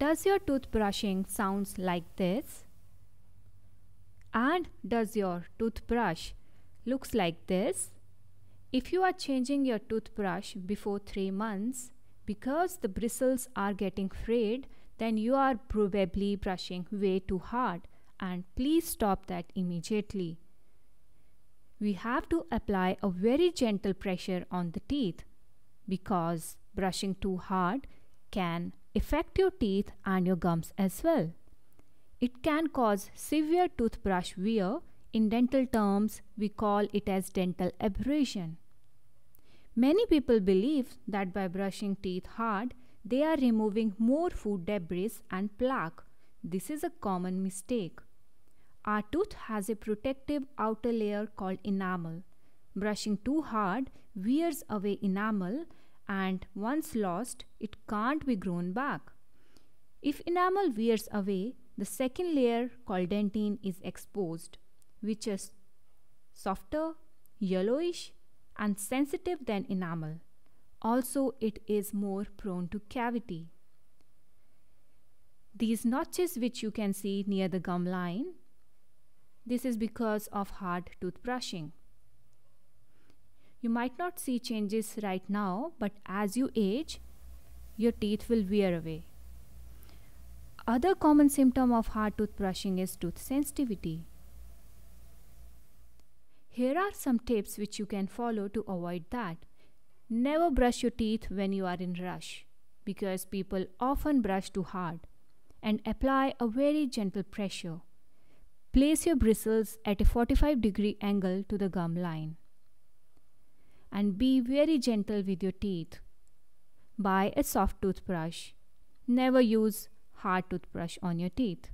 Does your toothbrushing sounds like this? And does your toothbrush looks like this? If you are changing your toothbrush before 3 months because the bristles are getting frayed, then you are probably brushing way too hard and please stop that immediately. We have to apply a very gentle pressure on the teeth because brushing too hard can affect your teeth and your gums as well. It can cause severe toothbrush wear. In dental terms, we call it as dental abrasion. Many people believe that by brushing teeth hard, they are removing more food debris and plaque. This is a common mistake. Our tooth has a protective outer layer called enamel. Brushing too hard wears away enamel and once lost, it can't be grown back. If enamel wears away, the second layer called dentine is exposed, which is softer, yellowish, and sensitive than enamel. Also, it is more prone to cavity. These notches which you can see near the gum line, this is because of hard toothbrushing. You might not see changes right now, but as you age, your teeth will wear away. Other common symptom of hard tooth brushing is tooth sensitivity. Here are some tips which you can follow to avoid that. Never brush your teeth when you are in rush because people often brush too hard and apply a very gentle pressure. Place your bristles at a 45 degree angle to the gum line and be very gentle with your teeth. Buy a soft toothbrush. Never use hard toothbrush on your teeth.